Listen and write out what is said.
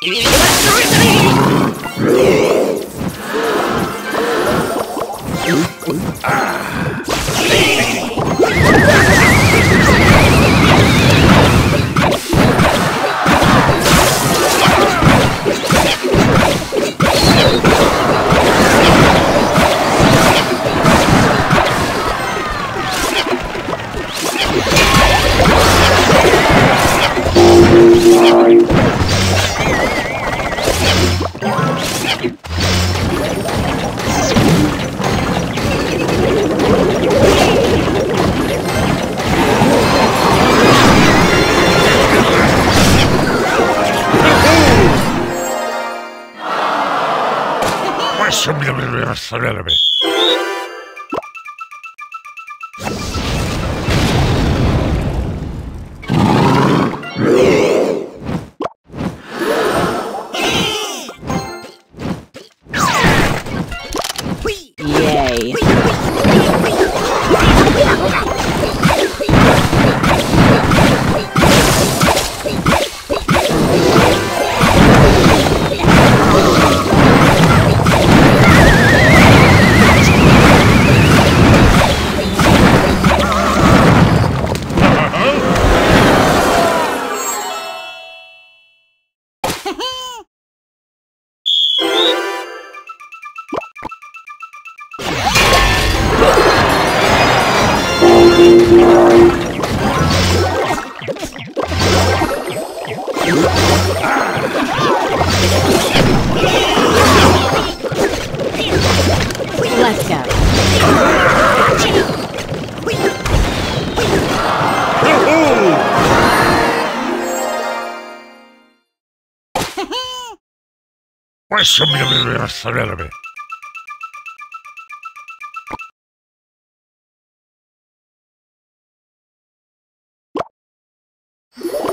Yay. Şimdi bir We be you